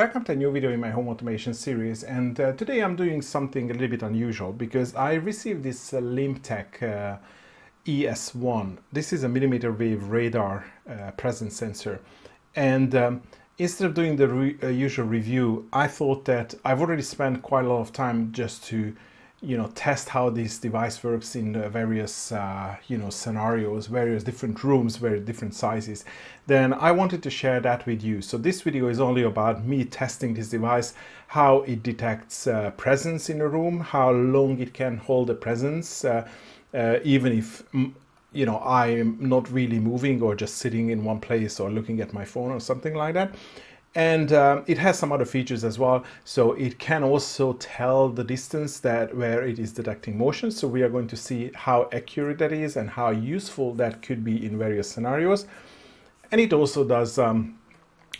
Welcome to a new video in my home automation series and uh, today I'm doing something a little bit unusual because I received this uh, Linptech uh, ES1. This is a millimeter wave radar uh, presence sensor and um, instead of doing the re uh, usual review I thought that I've already spent quite a lot of time just to you know test how this device works in various uh, you know scenarios various different rooms very different sizes then I wanted to share that with you. So this video is only about me testing this device how it detects uh, presence in a room how long it can hold a presence uh, uh even if you know I'm not really moving or just sitting in one place or looking at my phone or something like that and um, it has some other features as well. So it can also tell the distance that where it is detecting motion. So we are going to see how accurate that is and how useful that could be in various scenarios. And it also does um,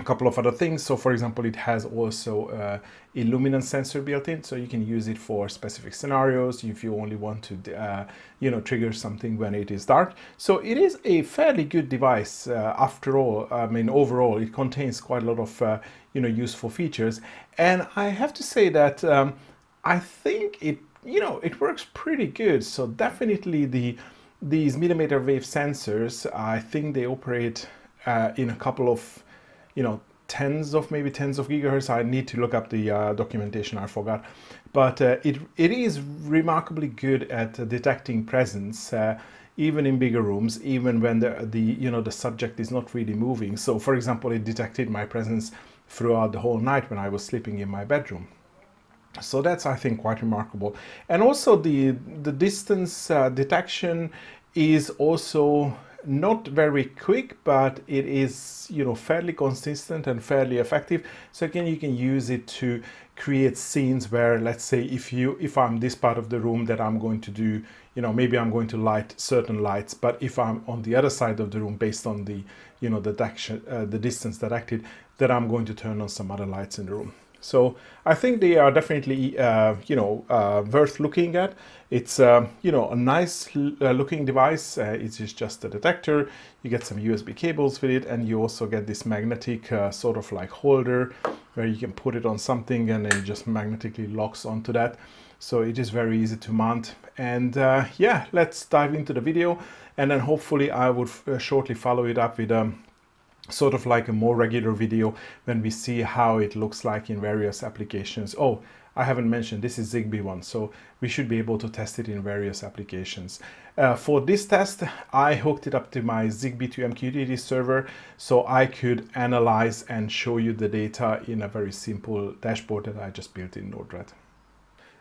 a couple of other things. So for example, it has also uh, a luminance sensor built in, so you can use it for specific scenarios if you only want to, uh, you know, trigger something when it is dark. So it is a fairly good device uh, after all. I mean, overall, it contains quite a lot of, uh, you know, useful features. And I have to say that um, I think it, you know, it works pretty good. So definitely the these millimeter wave sensors, I think they operate uh, in a couple of you know, tens of maybe tens of gigahertz. I need to look up the uh, documentation, I forgot. But uh, it, it is remarkably good at detecting presence, uh, even in bigger rooms, even when the, the, you know, the subject is not really moving. So for example, it detected my presence throughout the whole night when I was sleeping in my bedroom. So that's, I think, quite remarkable. And also the, the distance uh, detection is also not very quick but it is you know fairly consistent and fairly effective. So again you can use it to create scenes where let's say if you if i'm this part of the room that i'm going to do you know maybe i'm going to light certain lights but if i'm on the other side of the room based on the you know the detection uh, the distance detected that i'm going to turn on some other lights in the room so I think they are definitely, uh, you know, uh, worth looking at. It's, uh, you know, a nice uh, looking device. Uh, it is just a detector. You get some USB cables with it and you also get this magnetic uh, sort of like holder where you can put it on something and it just magnetically locks onto that. So it is very easy to mount. And yeah, let's dive into the video and then hopefully I would shortly follow it up with um, sort of like a more regular video when we see how it looks like in various applications. Oh, I haven't mentioned this is Zigbee one, so we should be able to test it in various applications. Uh, for this test, I hooked it up to my Zigbee to MQTT server so I could analyze and show you the data in a very simple dashboard that I just built in Node-RED.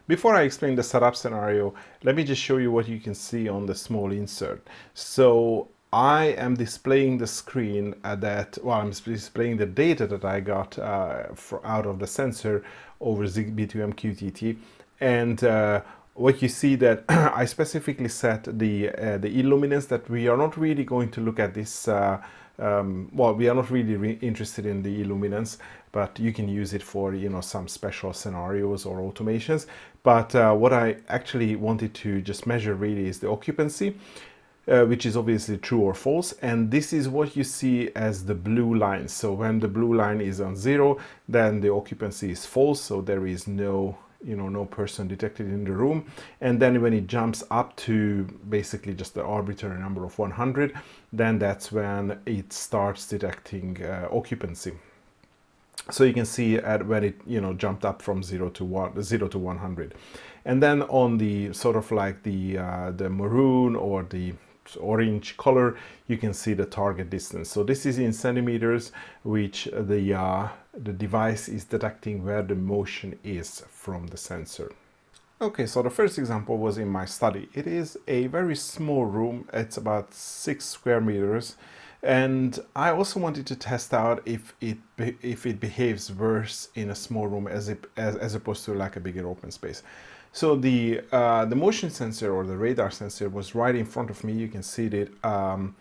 Before I explain the setup scenario, let me just show you what you can see on the small insert. So I am displaying the screen that, well, I'm displaying the data that I got uh, for, out of the sensor over Zigbee to MQTT. And uh, what you see that I specifically set the, uh, the illuminance that we are not really going to look at this, uh, um, well, we are not really re interested in the illuminance, but you can use it for, you know, some special scenarios or automations. But uh, what I actually wanted to just measure really is the occupancy uh, which is obviously true or false. And this is what you see as the blue line. So when the blue line is on zero, then the occupancy is false. So there is no you know no person detected in the room and then when it jumps up to basically just the arbitrary number of 100 then that's when it starts detecting uh, occupancy so you can see at when it you know jumped up from 0 to 1 0 to 100 and then on the sort of like the uh, the maroon or the orange color, you can see the target distance. So this is in centimeters, which the, uh, the device is detecting where the motion is from the sensor. Okay, so the first example was in my study. It is a very small room. It's about six square meters. And I also wanted to test out if it if it behaves worse in a small room as, it, as, as opposed to like a bigger open space. So the uh, the motion sensor or the radar sensor was right in front of me. You can see it. Um,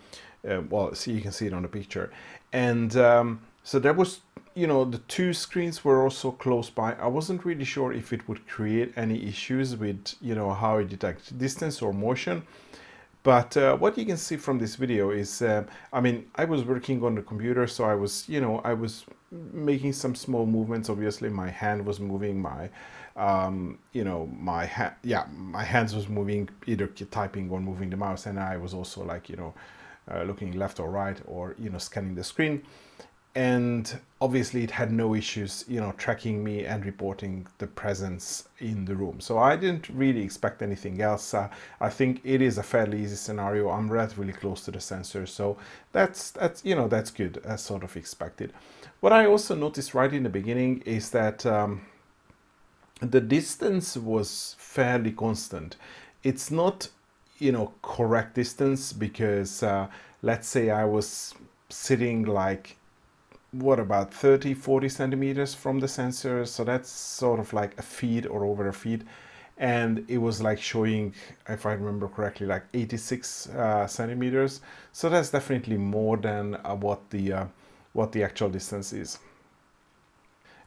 uh, well, see you can see it on the picture, and um, so there was you know the two screens were also close by. I wasn't really sure if it would create any issues with you know how it detects distance or motion, But uh, what you can see from this video is, uh, I mean, I was working on the computer, so I was, you know, I was making some small movements. Obviously, my hand was moving, my, um, you know, my hand, yeah, my hands was moving, either typing or moving the mouse, and I was also like, you know, uh, looking left or right, or you know, scanning the screen and obviously it had no issues you know tracking me and reporting the presence in the room. So i didn't really expect anything else. Uh, i think it is a fairly easy scenario. I'm relatively close to the sensor so that's that's you know that's good as sort of expected. What i also noticed right in the beginning is that um, the distance was fairly constant. It's not you know correct distance because uh, let's say i was sitting like what about 30 40 centimeters from the sensor? So that's sort of like a feet or over a feet. And it was like showing if i remember correctly like 86 uh, centimeters. So that's definitely more than uh, what the uh, what the actual distance is.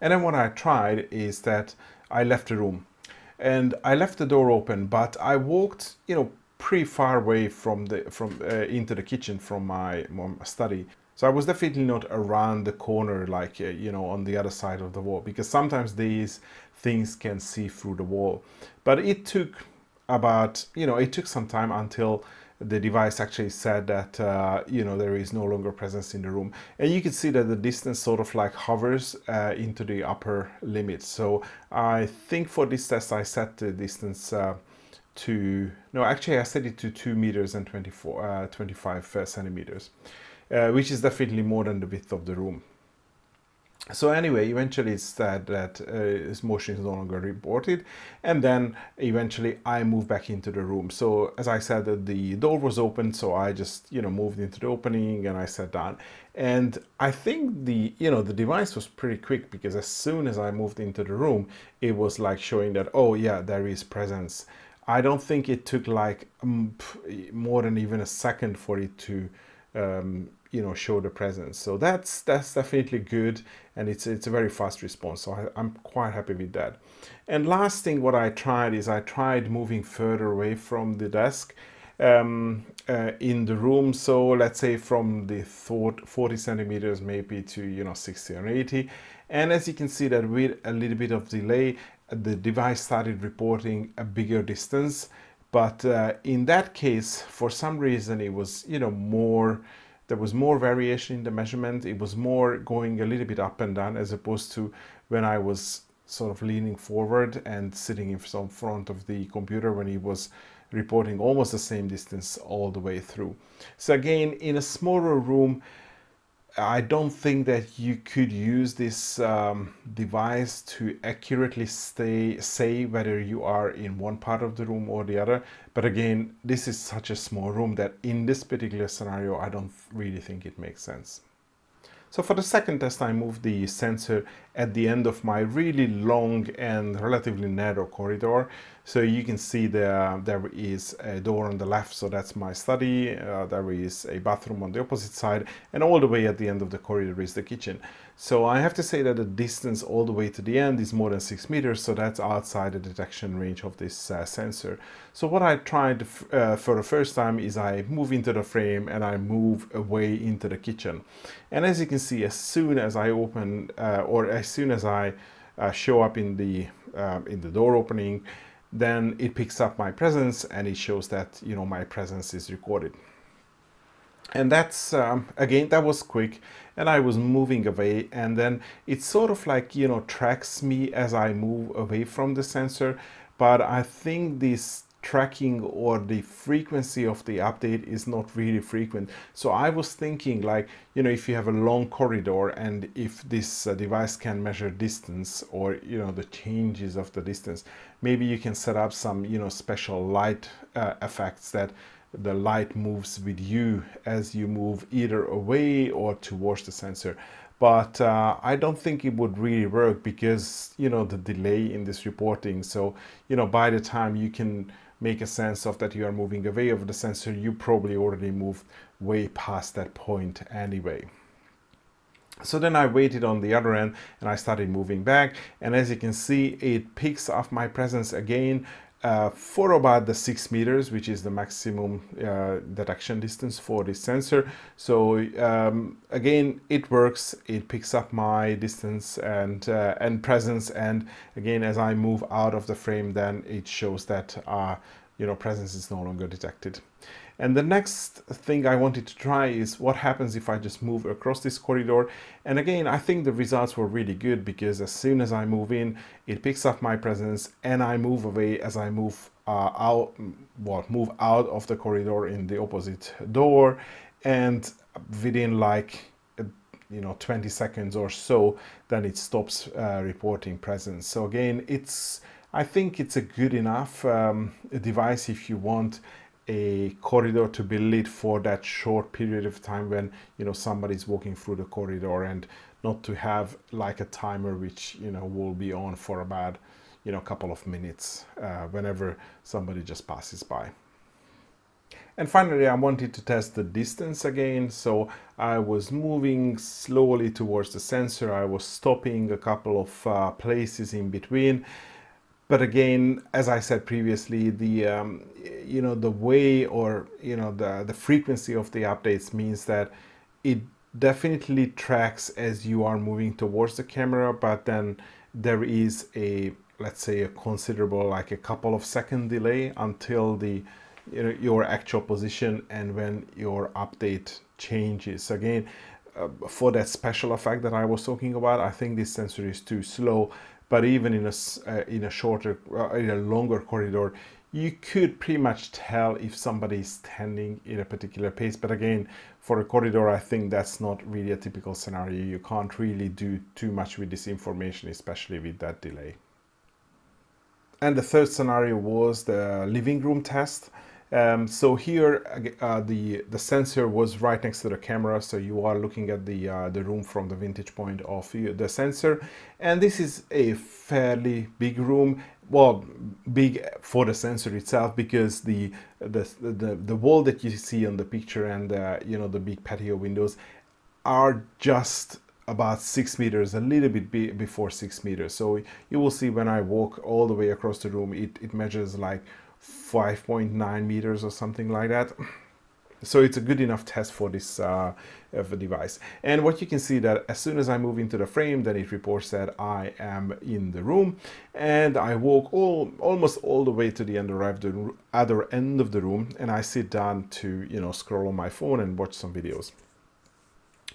And then what i tried is that i left the room. And i left the door open but i walked you know pretty far away from the from uh, into the kitchen from my, my study so I was definitely not around the corner, like, uh, you know, on the other side of the wall, because sometimes these things can see through the wall. But it took about, you know, it took some time until the device actually said that, uh, you know, there is no longer presence in the room. And you can see that the distance sort of like hovers uh, into the upper limit. So I think for this test, I set the distance uh, to, no, actually I set it to 2 meters and 24, uh, 25 uh, centimeters which is definitely more than the width of the room. So anyway, eventually it's said that uh, this motion is no longer reported, and then eventually I move back into the room. So as I said, uh, the door was open, so I just you know moved into the opening and I sat down. And I think the you know the device was pretty quick because as soon as I moved into the room, it was like showing that oh yeah there is presence. I don't think it took like um, more than even a second for it to um, you know show the presence. So that's that's definitely good and it's it's a very fast response. So I, am quite happy with that. And last thing what I tried is I tried moving further away from the desk um, uh, in the room. So let's say from the thought 40 centimeters maybe to you know 60 or 80 and as you can see that with a little bit of delay the device started reporting a bigger distance. But uh, in that case for some reason it was you know more there was more variation in the measurement. It was more going a little bit up and down as opposed to when I was sort of leaning forward and sitting in front of the computer when he was reporting almost the same distance all the way through. So again, in a smaller room, I don't think that you could use this um, device to accurately stay, say whether you are in one part of the room or the other. But again, this is such a small room that in this particular scenario, I don't really think it makes sense. So for the second test, I moved the sensor at the end of my really long and relatively narrow corridor. So you can see there, there is a door on the left, so that's my study. Uh, there is a bathroom on the opposite side, and all the way at the end of the corridor is the kitchen. So I have to say that the distance all the way to the end is more than six meters, so that's outside the detection range of this uh, sensor. So what I tried uh, for the first time is I move into the frame and I move away into the kitchen. And as you can see, as soon as I open, uh, or as soon as I uh, show up in the, um, in the door opening, then it picks up my presence and it shows that, you know, my presence is recorded. And that's um, again that was quick and I was moving away. And then it sort of like you know tracks me as I move away from the sensor. But I think this tracking or the frequency of the update is not really frequent. So I was thinking like you know if you have a long corridor and if this uh, device can measure distance or you know the changes of the distance maybe you can set up some you know special light uh, effects that the light moves with you as you move either away or towards the sensor. But uh, I don't think it would really work because you know the delay in this reporting. So you know by the time you can make a sense of that you are moving away of the sensor you probably already moved way past that point anyway so then I waited on the other end and I started moving back and as you can see it picks off my presence again uh, for about the six meters, which is the maximum uh, detection distance for this sensor. So um, again, it works. It picks up my distance and uh, and presence. And again, as I move out of the frame, then it shows that uh, you know presence is no longer detected. And the next thing I wanted to try is what happens if I just move across this corridor. And again, I think the results were really good because as soon as I move in, it picks up my presence and I move away as I move uh, out, well, move out of the corridor in the opposite door. And within like you know 20 seconds or so then it stops uh, reporting presence so again it's i think it's a good enough um, device if you want a corridor to be lit for that short period of time when you know somebody's walking through the corridor and not to have like a timer which you know will be on for about you know a couple of minutes uh, whenever somebody just passes by. And finally I wanted to test the distance again so I was moving slowly towards the sensor. I was stopping a couple of uh, places in between but again as i said previously the um, you know the way or you know the the frequency of the updates means that it definitely tracks as you are moving towards the camera but then there is a let's say a considerable like a couple of second delay until the you know your actual position and when your update changes. Again uh, for that special effect that I was talking about I think this sensor is too slow but even in a, uh, in a shorter, uh, in a longer corridor, you could pretty much tell if somebody is standing in a particular pace. But again, for a corridor, I think that's not really a typical scenario. You can't really do too much with this information, especially with that delay. And the third scenario was the living room test. Um, so here uh, the the sensor was right next to the camera, so you are looking at the uh, the room from the vintage point of the sensor, and this is a fairly big room. Well, big for the sensor itself because the the the, the wall that you see on the picture and uh, you know the big patio windows are just about six meters, a little bit be before six meters. So you will see when I walk all the way across the room, it, it measures like 5.9 meters or something like that. So it's a good enough test for this uh, device. And what you can see that as soon as I move into the frame, then it reports that I am in the room and I walk all almost all the way to the the other end of the room and I sit down to, you know, scroll on my phone and watch some videos.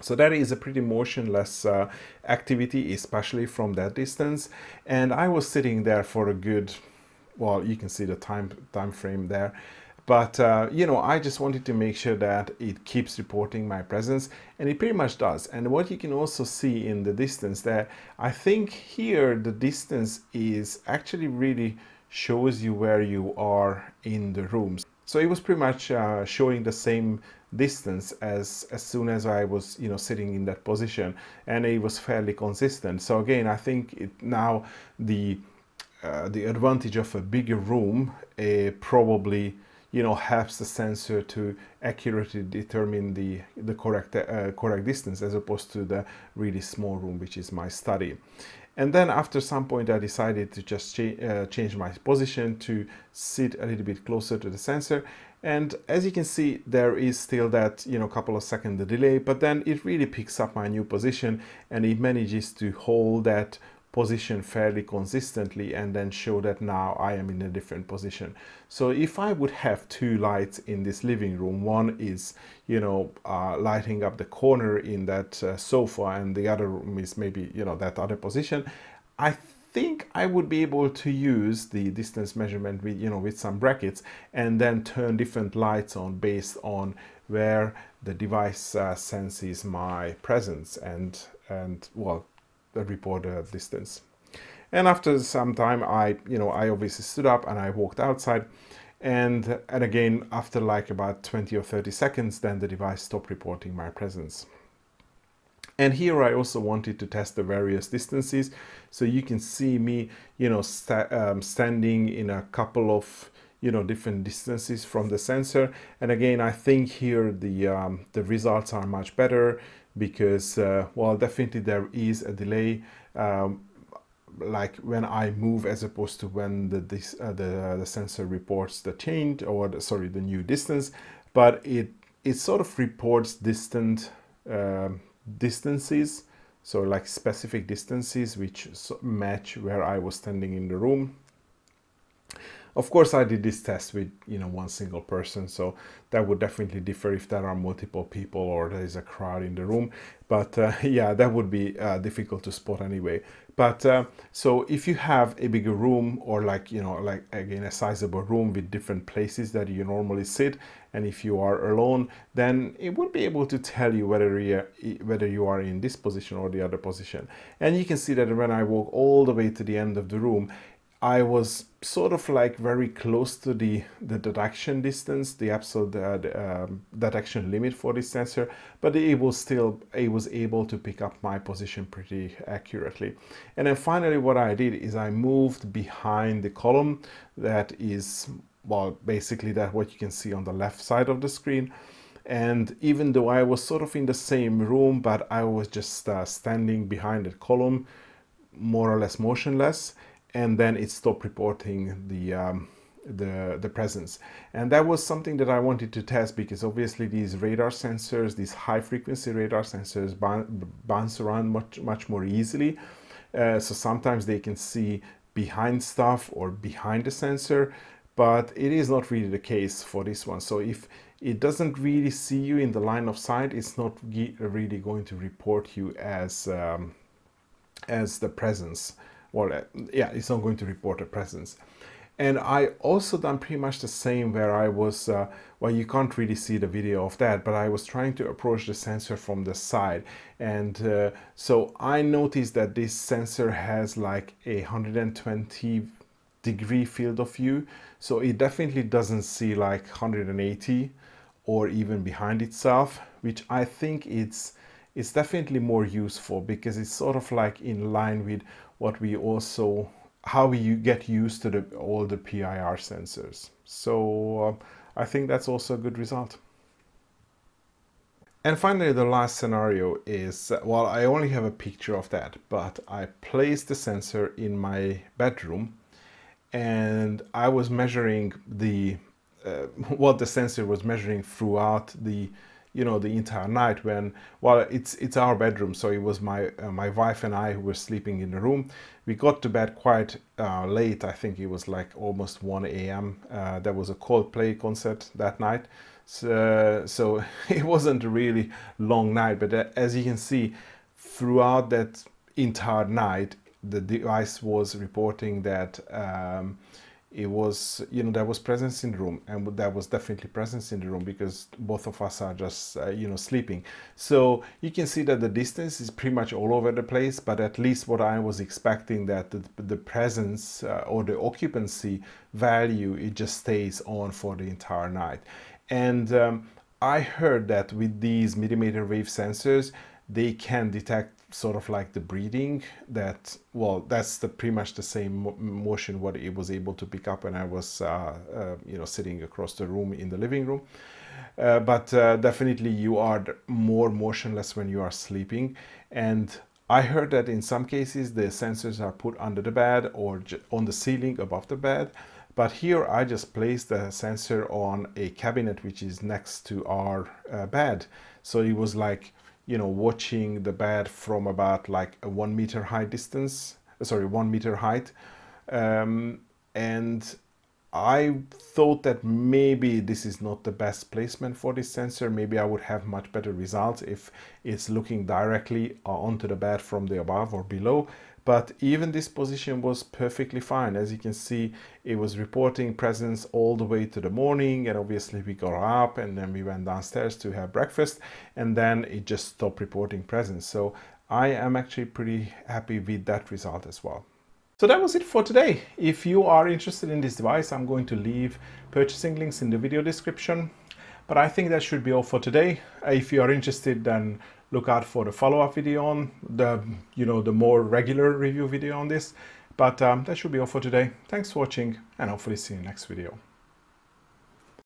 So that is a pretty motionless uh, activity, especially from that distance. And I was sitting there for a good well you can see the time time frame there. But uh, you know I just wanted to make sure that it keeps reporting my presence and it pretty much does. And what you can also see in the distance there I think here the distance is actually really shows you where you are in the rooms. So it was pretty much uh, showing the same distance as as soon as I was you know sitting in that position and it was fairly consistent. So again I think it now the uh, the advantage of a bigger room uh, probably you know helps the sensor to accurately determine the the correct uh, correct distance as opposed to the really small room which is my study. And then after some point I decided to just cha uh, change my position to sit a little bit closer to the sensor. And as you can see there is still that you know couple of second delay but then it really picks up my new position and it manages to hold that position fairly consistently and then show that now I am in a different position. So if I would have two lights in this living room, one is, you know, uh, lighting up the corner in that uh, sofa and the other room is maybe, you know, that other position, I think I would be able to use the distance measurement with, you know, with some brackets and then turn different lights on based on where the device uh, senses my presence and, and well, report a distance. And after some time, I, you know, I obviously stood up and I walked outside. And, and again, after like about 20 or 30 seconds, then the device stopped reporting my presence. And here I also wanted to test the various distances. So you can see me, you know, sta um, standing in a couple of, you know, different distances from the sensor. And again, I think here the, um, the results are much better because, uh, well, definitely there is a delay. Um, like when I move as opposed to when the this, uh, the, the sensor reports the change or the, sorry the new distance but it it sort of reports distant uh, distances so like specific distances which match where I was standing in the room of course, I did this test with you know one single person, so that would definitely differ if there are multiple people or there is a crowd in the room. But uh, yeah, that would be uh, difficult to spot anyway. But uh, so if you have a bigger room or like you know like again a sizable room with different places that you normally sit, and if you are alone, then it would be able to tell you whether you whether you are in this position or the other position. And you can see that when I walk all the way to the end of the room, I was sort of like very close to the, the detection distance, the absolute uh, um, detection limit for this sensor, but it was still, it was able to pick up my position pretty accurately. And then finally what I did is I moved behind the column that is, well, basically that what you can see on the left side of the screen. And even though I was sort of in the same room, but I was just uh, standing behind the column, more or less motionless, and then it stopped reporting the um, the the presence. And that was something that I wanted to test because obviously these radar sensors these high frequency radar sensors bounce around much much more easily. Uh, so sometimes they can see behind stuff or behind the sensor but it is not really the case for this one. So if it doesn't really see you in the line of sight it's not really going to report you as um, as the presence well, uh, yeah, it's not going to report a presence. And I also done pretty much the same where I was, uh, well, you can't really see the video of that, but I was trying to approach the sensor from the side. And uh, so I noticed that this sensor has like a 120 degree field of view. So it definitely doesn't see like 180 or even behind itself, which I think it's, it's definitely more useful because it's sort of like in line with what we also how we get used to the, all the PIR sensors. So uh, I think that's also a good result. And finally, the last scenario is, well, I only have a picture of that, but I placed the sensor in my bedroom and I was measuring the, uh, what the sensor was measuring throughout the you know the entire night when well it's it's our bedroom so it was my uh, my wife and I who were sleeping in the room. We got to bed quite uh, late. I think it was like almost 1 a.m. Uh, there was a Coldplay concert that night. So, so it wasn't a really long night but uh, as you can see throughout that entire night the device was reporting that um, it was you know there was presence in the room and there was definitely presence in the room because both of us are just uh, you know sleeping. So you can see that the distance is pretty much all over the place but at least what i was expecting that the, the presence uh, or the occupancy value it just stays on for the entire night. And um, i heard that with these millimeter wave sensors they can detect sort of like the breathing that well that's the pretty much the same motion what it was able to pick up when i was uh, uh, you know sitting across the room in the living room. Uh, but uh, definitely you are more motionless when you are sleeping. And i heard that in some cases the sensors are put under the bed or on the ceiling above the bed. But here I just placed the sensor on a cabinet which is next to our uh, bed. So it was like you know, watching the bed from about like a one meter high distance, sorry, one meter height. Um, and I thought that maybe this is not the best placement for this sensor. Maybe I would have much better results if it's looking directly onto the bed from the above or below but even this position was perfectly fine. As you can see, it was reporting presence all the way to the morning and obviously we got up and then we went downstairs to have breakfast and then it just stopped reporting presence. So I am actually pretty happy with that result as well. So that was it for today. If you are interested in this device, I'm going to leave purchasing links in the video description. But I think that should be all for today. If you are interested, then look out for the follow-up video on the, you know, the more regular review video on this. But um, that should be all for today. Thanks for watching and hopefully see you next video.